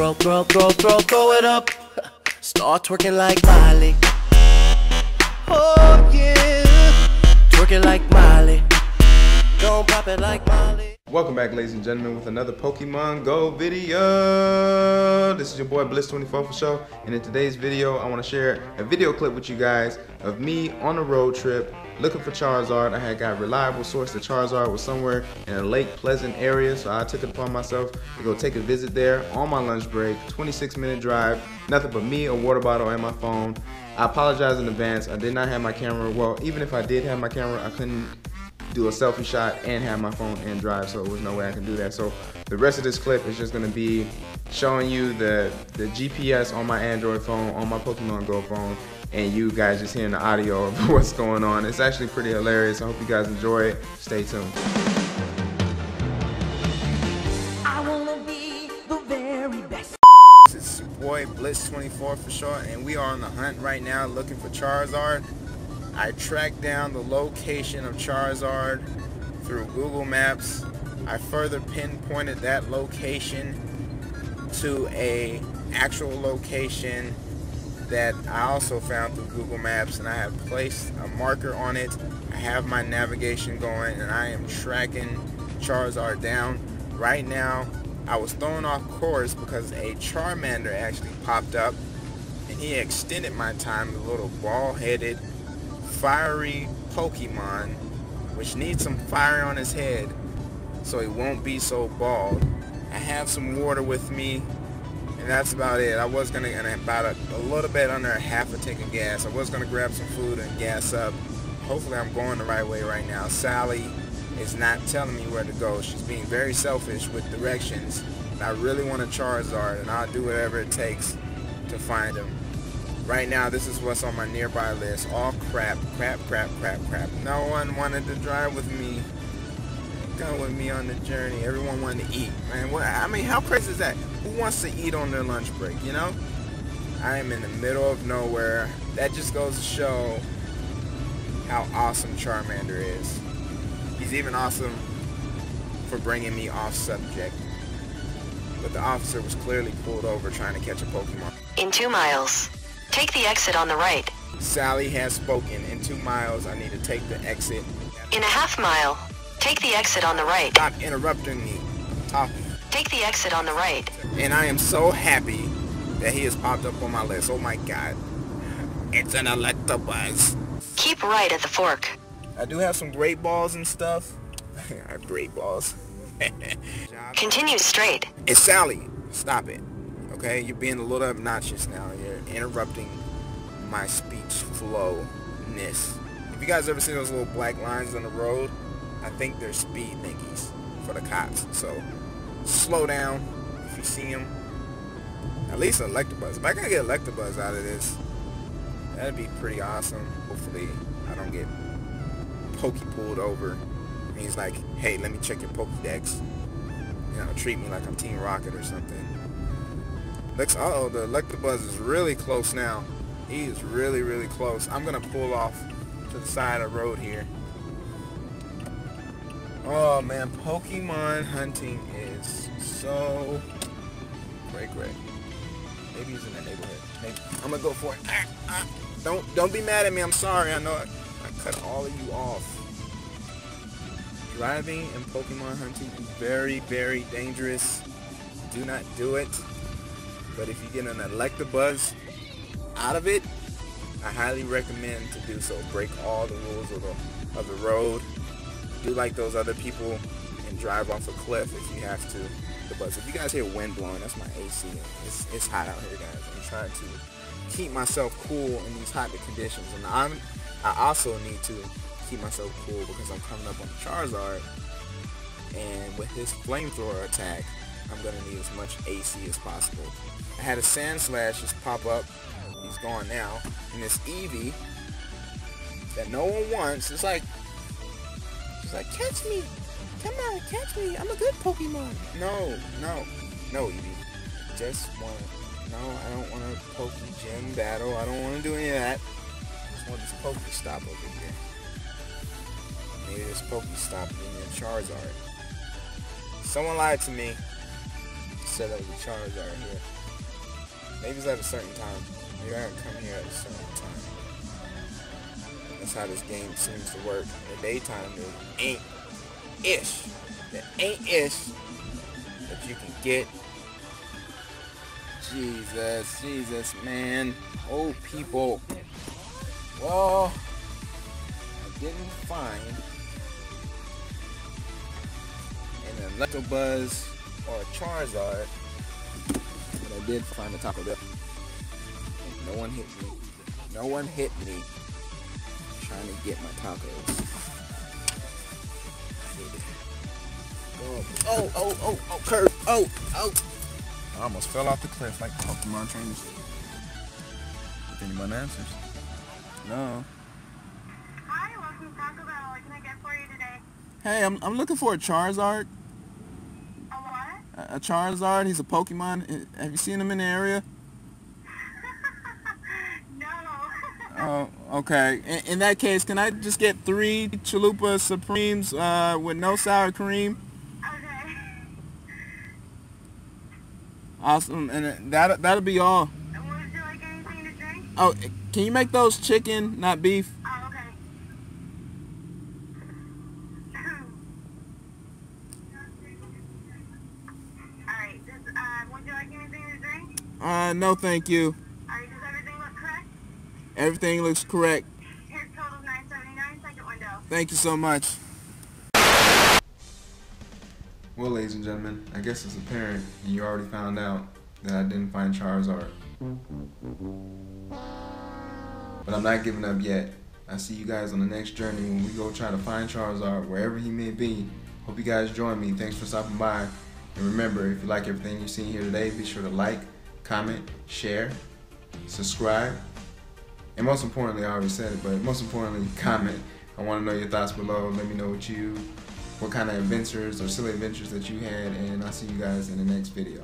throw, throw, it up. Start twerking like Miley. Oh yeah, twerking like Miley. Don't pop it like Miley. Welcome back, ladies and gentlemen, with another Pokemon Go video. This is your boy Blitz24 for show, and in today's video, I want to share a video clip with you guys of me on a road trip looking for Charizard. I had got a reliable source that Charizard was somewhere in a Lake Pleasant area, so I took it upon myself to go take a visit there on my lunch break. 26 minute drive, nothing but me, a water bottle, and my phone. I apologize in advance. I did not have my camera. Well, even if I did have my camera, I couldn't do a selfie shot and have my phone and drive so there was no way I can do that so the rest of this clip is just going to be showing you the the GPS on my Android phone on my Pokemon Go phone and you guys just hearing the audio of what's going on it's actually pretty hilarious I hope you guys enjoy it stay tuned I wanna be the very best. It's your boy Blitz24 for short, and we are on the hunt right now looking for Charizard. I tracked down the location of Charizard through Google Maps. I further pinpointed that location to a actual location that I also found through Google Maps and I have placed a marker on it. I have my navigation going and I am tracking Charizard down. Right now, I was thrown off course because a Charmander actually popped up and he extended my time, the little ball-headed, fiery Pokemon, which needs some fire on his head so he won't be so bald. I have some water with me and that's about it. I was gonna, and about a, a little bit under half a tank of gas. I was gonna grab some food and gas up. Hopefully I'm going the right way right now. Sally is not telling me where to go. She's being very selfish with directions. And I really want a Charizard and I'll do whatever it takes to find him. Right now, this is what's on my nearby list. All crap, crap, crap, crap, crap. No one wanted to drive with me. Come with me on the journey. Everyone wanted to eat. Man, what, I mean, how crazy is that? Who wants to eat on their lunch break, you know? I am in the middle of nowhere. That just goes to show how awesome Charmander is. He's even awesome for bringing me off subject. But the officer was clearly pulled over trying to catch a Pokemon. In two miles, take the exit on the right. Sally has spoken. In two miles, I need to take the exit. In a half mile, take the exit on the right. Stop interrupting me. Talking. Take the exit on the right. And I am so happy that he has popped up on my list. Oh my god. It's an Electabuzz. Keep right at the fork. I do have some great balls and stuff. I have great balls. Continue straight. And Sally, stop it. Okay, you're being a little obnoxious now. You're interrupting my speech flowness. If you guys ever seen those little black lines on the road, I think they're speed thingies for the cops. So slow down if you see them. At least Electabuzz. If I can get Electabuzz out of this, that'd be pretty awesome. Hopefully I don't get pokey pulled over. And he's like, hey, let me check your Pokedex. You know, treat me like I'm Team Rocket or something. Looks, uh oh, the Electabuzz is really close now. He is really, really close. I'm gonna pull off to the side of the road here. Oh man, Pokemon hunting is so great, great. Maybe he's in the neighborhood. Maybe. I'm gonna go for it. Ah, ah. Don't don't be mad at me. I'm sorry. I know I, I cut all of you off. Driving and Pokemon hunting is very, very dangerous. Do not do it. But if you get an Electabuzz out of it, I highly recommend to do so. Break all the rules of the of the road. Do like those other people and drive off a cliff if you have to. The buzz. If you guys hear wind blowing, that's my AC. It's, it's hot out here, guys. I'm trying to keep myself cool in these hot conditions, and I'm I also need to keep myself cool because I'm coming up on Charizard, and with his flamethrower attack, I'm gonna need as much AC as possible. I had a Sandslash just pop up. He's gone now. And this Eevee that no one wants. It's like, like, catch me. Come on, catch me. I'm a good Pokemon. No, no, no, Eevee. Just want to, no, I don't want to Poke Gym battle. I don't want to do any of that. I just want this Pokestop over here. Maybe this Pokestop being a Charizard. Someone lied to me. said that was a Charizard here. Maybe it's at a certain time. Maybe I gotta come here at a certain time. That's how this game seems to work. In the daytime, there ain't ish. There ain't ish that you can get. Jesus, Jesus, man. Old people. Well, I didn't find an Electabuzz or a Charizard, but I did find a Taco Bell. No one hit me. No one hit me trying to get my tacos. Oh, oh, oh, oh, oh, Kurt. Oh, oh. I almost fell off the cliff like Pokemon trainers. If anyone answers. No. Hi, welcome to Taco Bell. What can I get for you today? Hey, I'm, I'm looking for a Charizard. A what? A, a Charizard. He's a Pokemon. Have you seen him in the area? no. Oh, okay. In, in that case, can I just get three Chalupa Supremes uh, with no sour cream? okay. Awesome. And uh, that that'll be all. And Would you like anything to drink? Oh, can you make those chicken, not beef? Oh, okay. Alright, does, uh, would you like anything to drink? Uh, no, thank you. Alright, does everything look correct? Everything looks correct. Total 979, second window. Thank you so much. Well, ladies and gentlemen, I guess it's apparent, and you already found out, that I didn't find Charizard. But I'm not giving up yet. I see you guys on the next journey when we go try to find Charizard wherever he may be. Hope you guys join me. Thanks for stopping by. And remember, if you like everything you've seen here today, be sure to like, comment, share, subscribe, and most importantly, I already said it, but most importantly, comment. I want to know your thoughts below. Let me know what you, what kind of adventures or silly adventures that you had, and I'll see you guys in the next video.